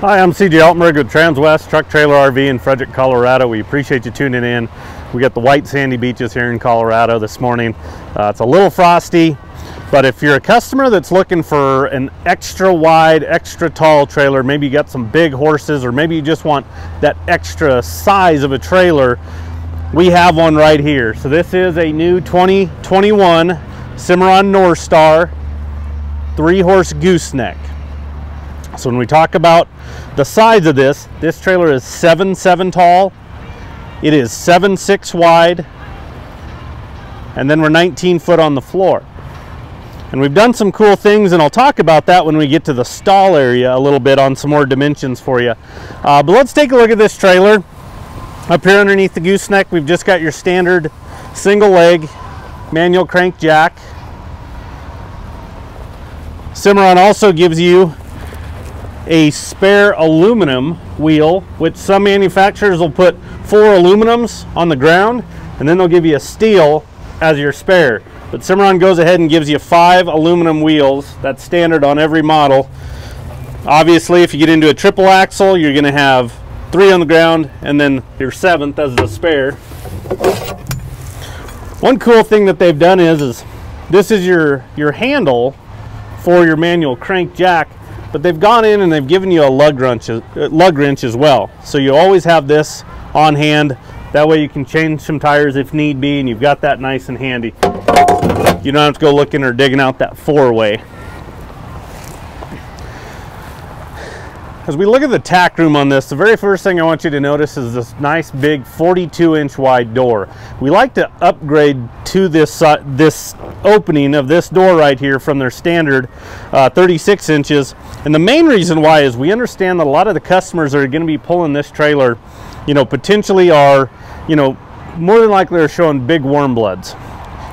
Hi, I'm CJ Altenberg with Transwest Truck Trailer RV in Frederick, Colorado. We appreciate you tuning in. We got the white sandy beaches here in Colorado this morning. Uh, it's a little frosty, but if you're a customer that's looking for an extra wide, extra tall trailer, maybe you got some big horses, or maybe you just want that extra size of a trailer, we have one right here. So this is a new 2021 Cimarron Norstar three horse gooseneck. So when we talk about the size of this, this trailer is 7'7 tall, it is 7'6 wide, and then we're 19 foot on the floor. And we've done some cool things, and I'll talk about that when we get to the stall area a little bit on some more dimensions for you. Uh, but let's take a look at this trailer. Up here underneath the gooseneck, we've just got your standard single leg manual crank jack. Cimarron also gives you a spare aluminum wheel, which some manufacturers will put four aluminums on the ground, and then they'll give you a steel as your spare. But Cimarron goes ahead and gives you five aluminum wheels. That's standard on every model. Obviously, if you get into a triple axle, you're gonna have three on the ground, and then your seventh as a spare. One cool thing that they've done is, is this is your, your handle for your manual crank jack but they've gone in and they've given you a lug wrench, uh, lug wrench as well. So you always have this on hand. That way you can change some tires if need be and you've got that nice and handy. You don't have to go looking or digging out that four-way. As we look at the tack room on this, the very first thing I want you to notice is this nice big 42 inch wide door. We like to upgrade to this, uh, this opening of this door right here from their standard uh, 36 inches. And the main reason why is we understand that a lot of the customers that are gonna be pulling this trailer, you know, potentially are, you know, more than likely are showing big warm bloods.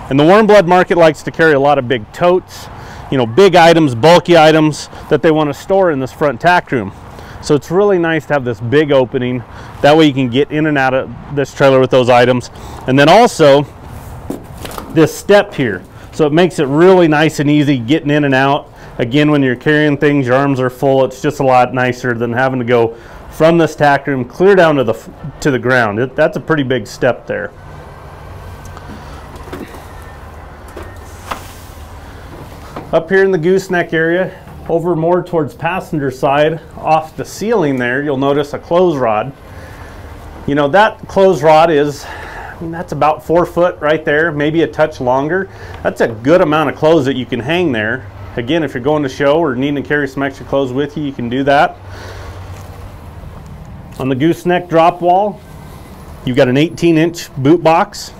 And the warm blood market likes to carry a lot of big totes, you know, big items, bulky items that they want to store in this front tack room. So it's really nice to have this big opening. That way you can get in and out of this trailer with those items. And then also this step here. So it makes it really nice and easy getting in and out. Again, when you're carrying things, your arms are full, it's just a lot nicer than having to go from this tack room clear down to the, to the ground. It, that's a pretty big step there. Up here in the gooseneck area, over more towards passenger side, off the ceiling there, you'll notice a clothes rod. You know, that clothes rod is, I mean, that's about four foot right there, maybe a touch longer. That's a good amount of clothes that you can hang there. Again, if you're going to show or needing to carry some extra clothes with you, you can do that. On the gooseneck drop wall, you've got an 18 inch boot box.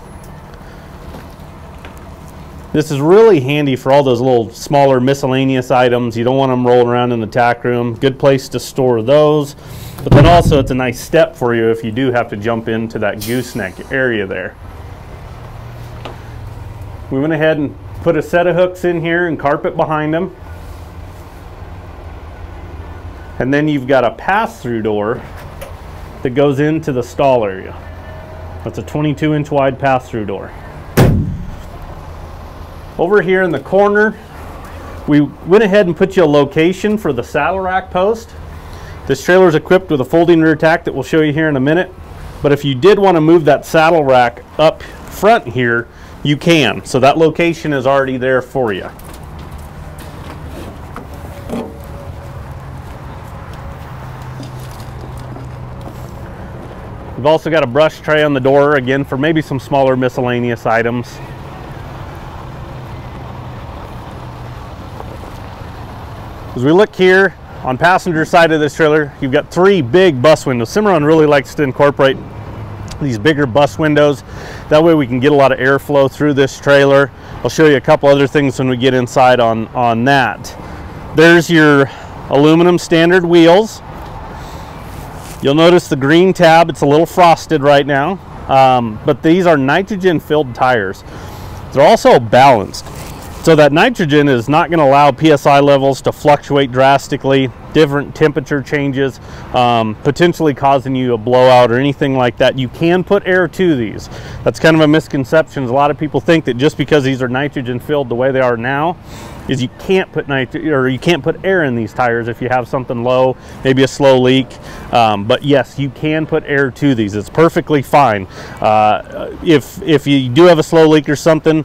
This is really handy for all those little smaller miscellaneous items. You don't want them rolling around in the tack room. Good place to store those. But then also it's a nice step for you if you do have to jump into that gooseneck area there. We went ahead and put a set of hooks in here and carpet behind them. And then you've got a pass-through door that goes into the stall area. That's a 22 inch wide pass-through door. Over here in the corner, we went ahead and put you a location for the saddle rack post. This trailer is equipped with a folding rear tack that we'll show you here in a minute. But if you did want to move that saddle rack up front here, you can. So that location is already there for you. We've also got a brush tray on the door, again, for maybe some smaller miscellaneous items. As we look here on passenger side of this trailer, you've got three big bus windows. Cimarron really likes to incorporate these bigger bus windows. That way we can get a lot of airflow through this trailer. I'll show you a couple other things when we get inside on, on that. There's your aluminum standard wheels. You'll notice the green tab, it's a little frosted right now, um, but these are nitrogen filled tires. They're also balanced. So that nitrogen is not going to allow PSI levels to fluctuate drastically, different temperature changes, um, potentially causing you a blowout or anything like that. You can put air to these. That's kind of a misconception. A lot of people think that just because these are nitrogen filled the way they are now, is you can't put nitrogen or you can't put air in these tires if you have something low, maybe a slow leak. Um, but yes, you can put air to these. It's perfectly fine. Uh, if if you do have a slow leak or something,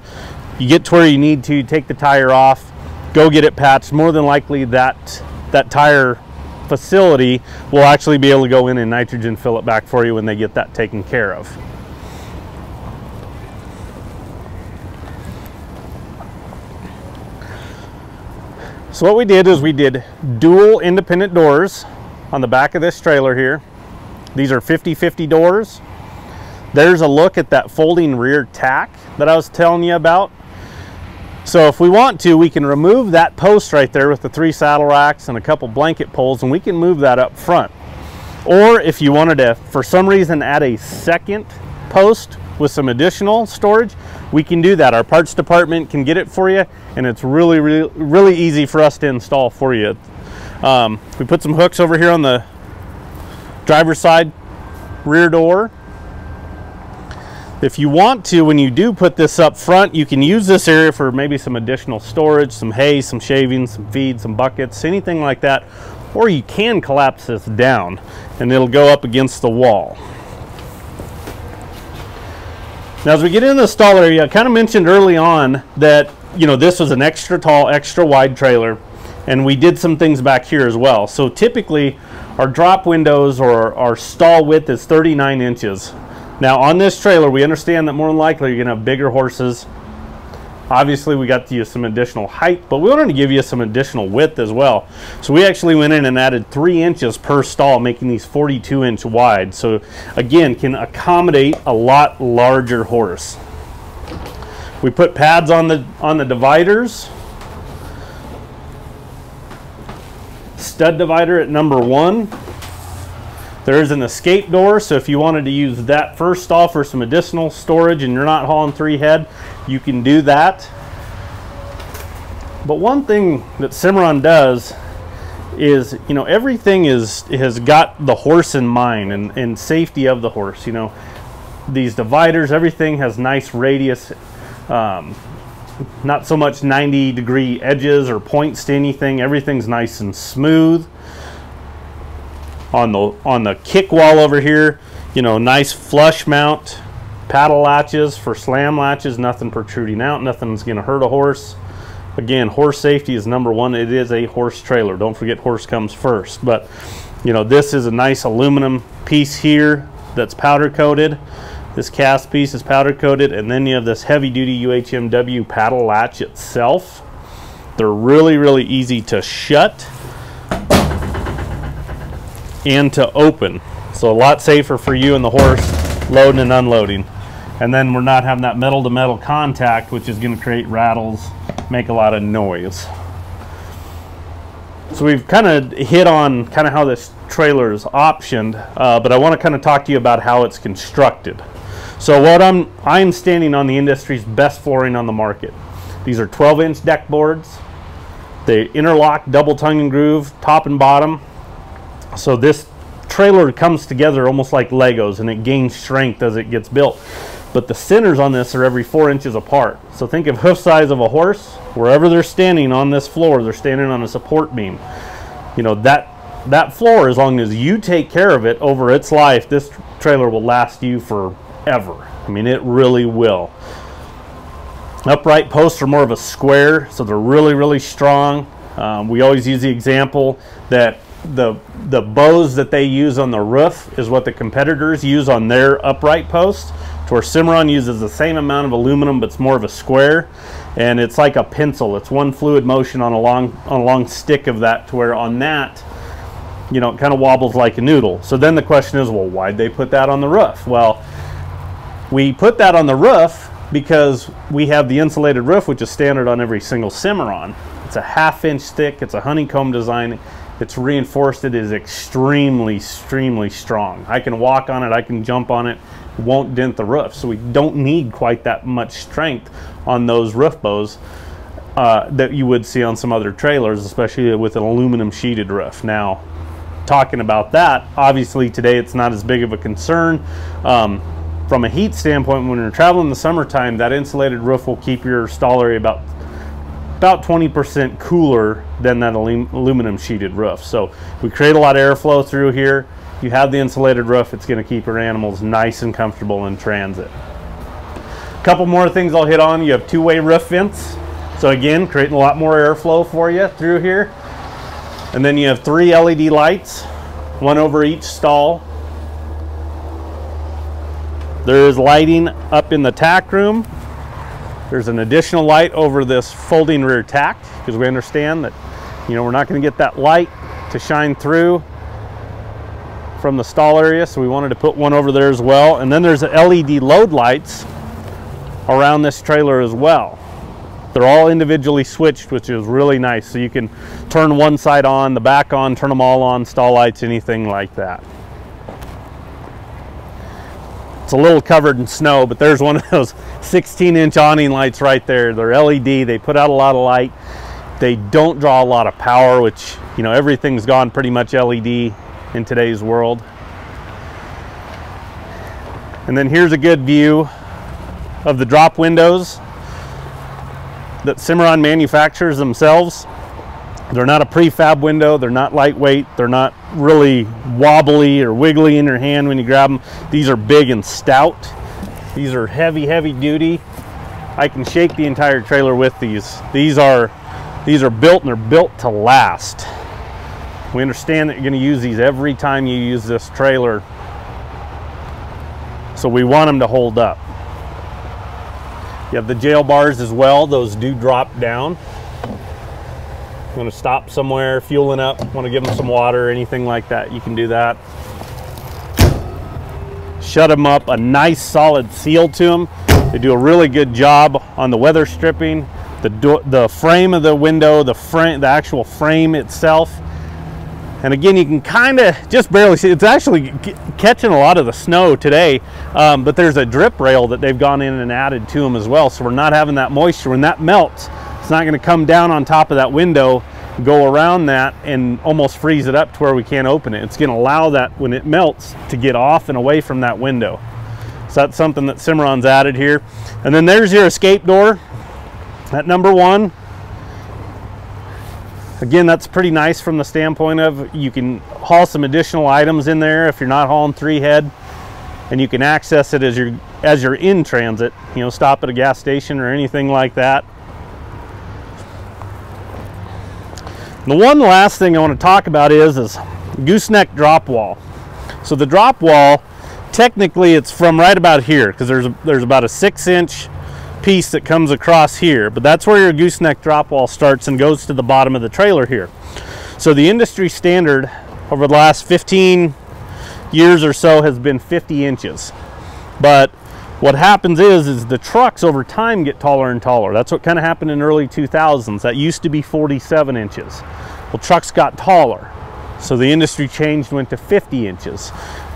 you get to where you need to, take the tire off, go get it patched. More than likely that, that tire facility will actually be able to go in and nitrogen fill it back for you when they get that taken care of. So what we did is we did dual independent doors on the back of this trailer here. These are 50-50 doors. There's a look at that folding rear tack that I was telling you about. So if we want to, we can remove that post right there with the three saddle racks and a couple blanket poles and we can move that up front. Or if you wanted to, for some reason, add a second post with some additional storage, we can do that. Our parts department can get it for you and it's really, really, really easy for us to install for you. Um, we put some hooks over here on the driver's side rear door if you want to, when you do put this up front, you can use this area for maybe some additional storage, some hay, some shavings, some feed, some buckets, anything like that. Or you can collapse this down and it'll go up against the wall. Now as we get into the stall area, I kind of mentioned early on that, you know, this was an extra tall, extra wide trailer and we did some things back here as well. So typically our drop windows or our stall width is 39 inches. Now on this trailer, we understand that more than likely you're gonna have bigger horses. Obviously we got to use some additional height, but we wanted to give you some additional width as well. So we actually went in and added three inches per stall, making these 42 inch wide. So again, can accommodate a lot larger horse. We put pads on the, on the dividers. Stud divider at number one. There is an escape door, so if you wanted to use that first stall for some additional storage and you're not hauling three head, you can do that. But one thing that Cimarron does is, you know, everything is has got the horse in mind and, and safety of the horse. You know, these dividers, everything has nice radius, um, not so much 90 degree edges or points to anything. Everything's nice and smooth on the on the kick wall over here. You know nice flush mount paddle latches for slam latches nothing protruding out nothing's going to hurt a horse. Again horse safety is number one. It is a horse trailer. Don't forget horse comes first. But you know this is a nice aluminum piece here that's powder coated. This cast piece is powder coated and then you have this heavy duty UHMW paddle latch itself. They're really really easy to shut and to open. So a lot safer for you and the horse loading and unloading. And then we're not having that metal to metal contact, which is gonna create rattles, make a lot of noise. So we've kind of hit on kind of how this trailer is optioned, uh, but I want to kind of talk to you about how it's constructed. So what I'm, I'm standing on the industry's best flooring on the market. These are 12 inch deck boards. They interlock double tongue and groove, top and bottom. So this trailer comes together almost like Legos and it gains strength as it gets built. But the centers on this are every four inches apart. So think of hoof size of a horse. Wherever they're standing on this floor, they're standing on a support beam. You know, that, that floor, as long as you take care of it over its life, this trailer will last you forever. I mean, it really will. Upright posts are more of a square, so they're really, really strong. Um, we always use the example that the the bows that they use on the roof is what the competitors use on their upright posts. To where Cimarron uses the same amount of aluminum, but it's more of a square, and it's like a pencil. It's one fluid motion on a long on a long stick of that. To where on that, you know, it kind of wobbles like a noodle. So then the question is, well, why'd they put that on the roof? Well, we put that on the roof because we have the insulated roof, which is standard on every single Cimarron. It's a half inch thick. It's a honeycomb design it's reinforced. It is extremely, extremely strong. I can walk on it. I can jump on it. won't dent the roof. So we don't need quite that much strength on those roof bows. uh, that you would see on some other trailers, especially with an aluminum sheeted roof. Now, talking about that, obviously today it's not as big of a concern. Um, from a heat standpoint, when you're traveling in the summertime, that insulated roof will keep your stall area about about 20% cooler than that aluminum sheeted roof. So we create a lot of airflow through here. You have the insulated roof, it's gonna keep your animals nice and comfortable in transit. A couple more things I'll hit on. You have two-way roof vents. So again, creating a lot more airflow for you through here. And then you have three LED lights, one over each stall. There is lighting up in the tack room. There's an additional light over this folding rear tack because we understand that, you know, we're not going to get that light to shine through from the stall area. So we wanted to put one over there as well. And then there's LED load lights around this trailer as well. They're all individually switched, which is really nice. So you can turn one side on, the back on, turn them all on, stall lights, anything like that. It's a little covered in snow, but there's one of those 16 inch awning lights right there. They're LED, they put out a lot of light. They don't draw a lot of power, which, you know, everything's gone pretty much LED in today's world. And then here's a good view of the drop windows that Cimarron manufactures themselves. They're not a prefab window. They're not lightweight. They're not really wobbly or wiggly in your hand when you grab them. These are big and stout. These are heavy, heavy duty. I can shake the entire trailer with these. These are these are built and they're built to last. We understand that you're going to use these every time you use this trailer. So we want them to hold up. You have the jail bars as well. Those do drop down. You want to stop somewhere, fueling up, want to give them some water, anything like that, you can do that. Shut them up, a nice solid seal to them. They do a really good job on the weather stripping, the, the frame of the window, the frame, the actual frame itself and again, you can kind of just barely see, it's actually catching a lot of the snow today, um, but there's a drip rail that they've gone in and added to them as well. So we're not having that moisture. When that melts, it's not gonna come down on top of that window, go around that and almost freeze it up to where we can't open it. It's gonna allow that when it melts to get off and away from that window. So that's something that Cimarron's added here. And then there's your escape door at number one. Again, that's pretty nice from the standpoint of you can haul some additional items in there if you're not hauling three head and you can access it as you're as you're in transit, you know, stop at a gas station or anything like that. The one last thing I want to talk about is is gooseneck drop wall. So the drop wall, technically it's from right about here because there's a, there's about a six inch piece that comes across here, but that's where your gooseneck drop wall starts and goes to the bottom of the trailer here. So the industry standard over the last 15 years or so has been 50 inches. But what happens is, is the trucks over time get taller and taller. That's what kind of happened in early 2000s. That used to be 47 inches. Well, trucks got taller. So the industry changed, went to 50 inches.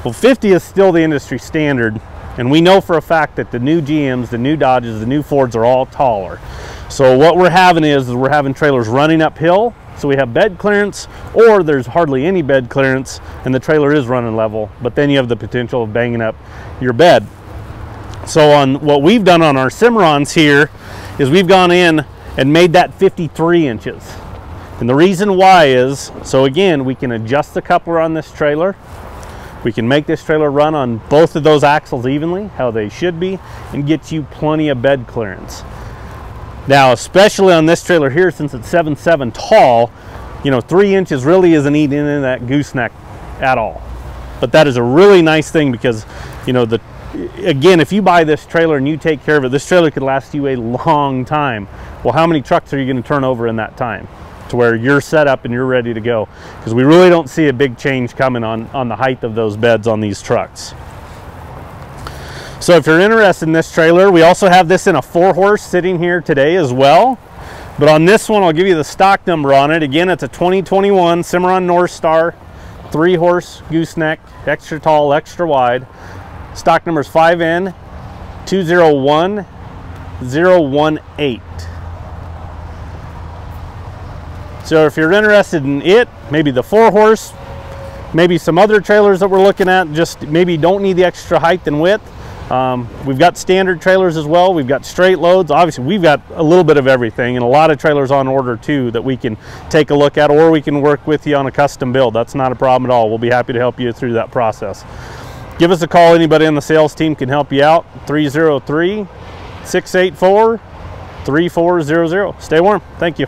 Well, 50 is still the industry standard and we know for a fact that the new GMs, the new Dodges, the new Fords are all taller. So what we're having is, is we're having trailers running uphill. So we have bed clearance or there's hardly any bed clearance and the trailer is running level, but then you have the potential of banging up your bed. So on what we've done on our Cimarrons here is we've gone in and made that 53 inches. And the reason why is, so again, we can adjust the coupler on this trailer we can make this trailer run on both of those axles evenly, how they should be, and get you plenty of bed clearance. Now, especially on this trailer here, since it's 7.7 tall, you know, three inches really isn't eating into that gooseneck at all. But that is a really nice thing because, you know, the again, if you buy this trailer and you take care of it, this trailer could last you a long time. Well, how many trucks are you going to turn over in that time? to where you're set up and you're ready to go because we really don't see a big change coming on on the height of those beds on these trucks so if you're interested in this trailer we also have this in a four horse sitting here today as well but on this one I'll give you the stock number on it again it's a 2021 Cimarron Norstar three horse gooseneck extra tall extra wide stock number is 5N 201 018 So if you're interested in it, maybe the four horse, maybe some other trailers that we're looking at, just maybe don't need the extra height and width. Um, we've got standard trailers as well. We've got straight loads. Obviously, we've got a little bit of everything and a lot of trailers on order too that we can take a look at or we can work with you on a custom build. That's not a problem at all. We'll be happy to help you through that process. Give us a call. Anybody on the sales team can help you out. 303 684 3400. Stay warm. Thank you.